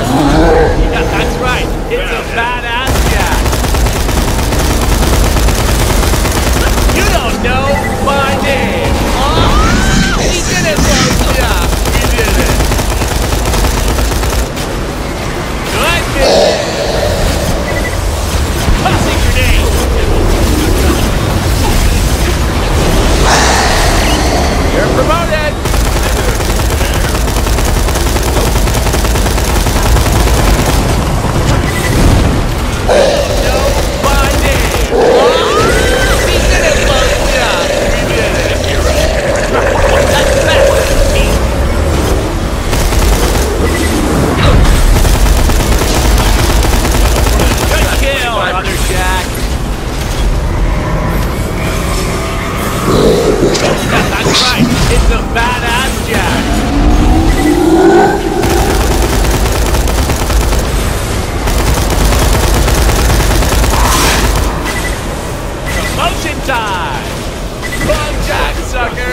了。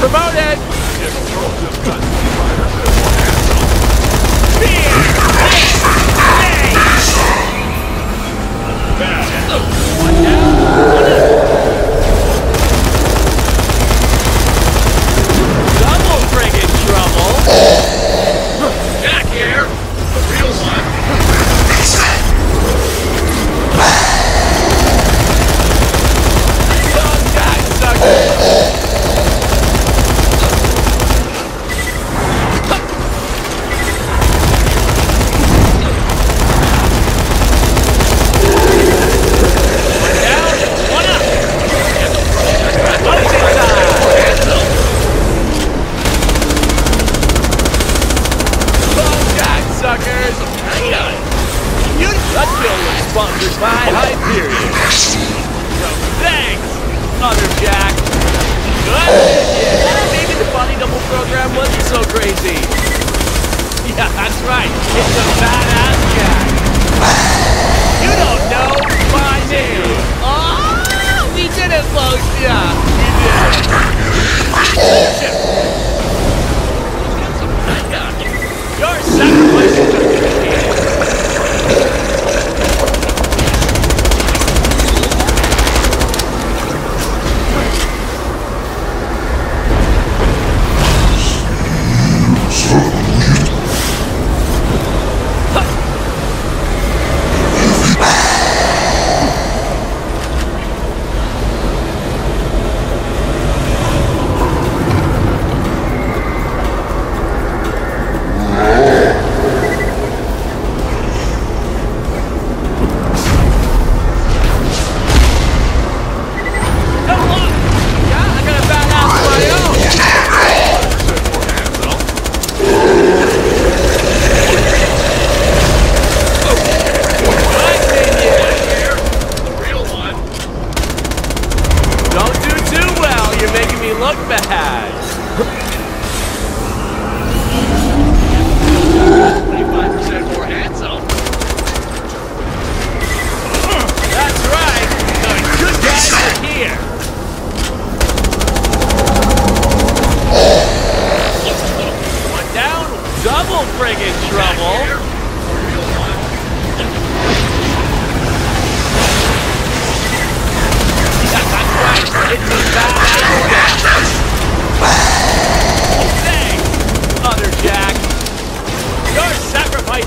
Promoted! sponsored by Hyperion. So thanks, Other Jack. Good idea. Maybe the body double program wasn't so crazy. Yeah, that's right. It's a badass Jack. You don't know, my name. Oh, we did it, folks. Yeah.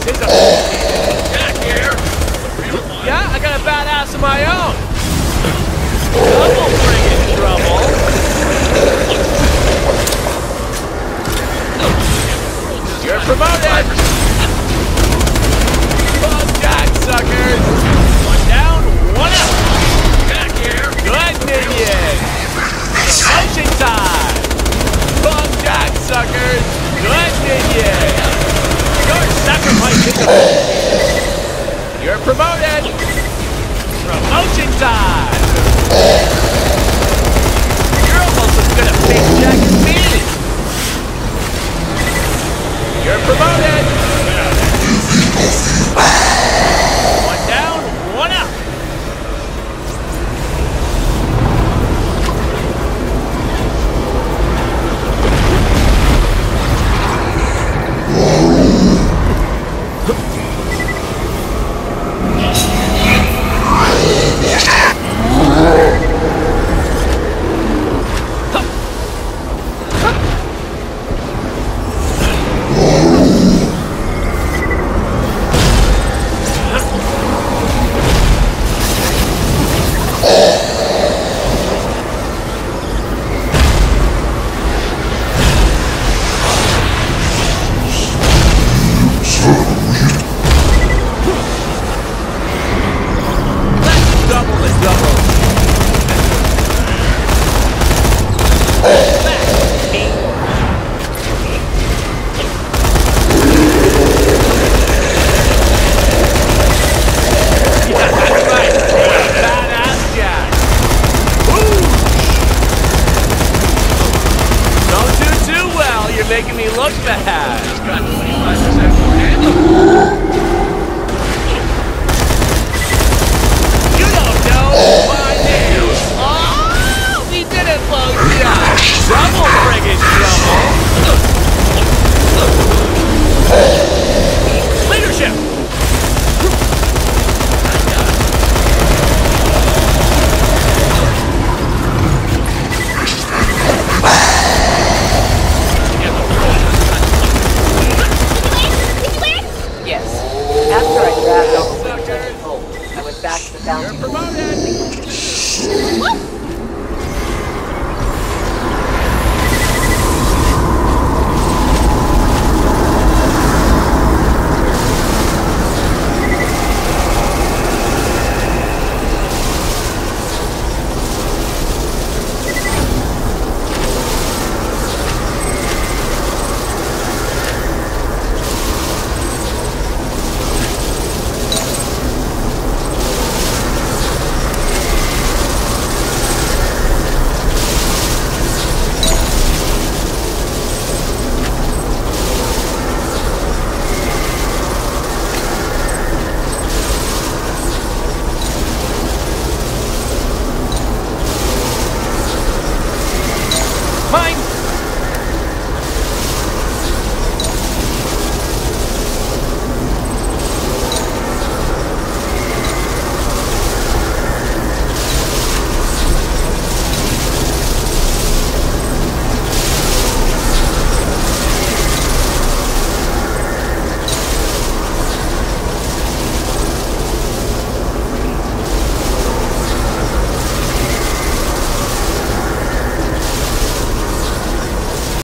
出た。You're promoted! Promotion time! You're almost as good a big jacket Slugbash. God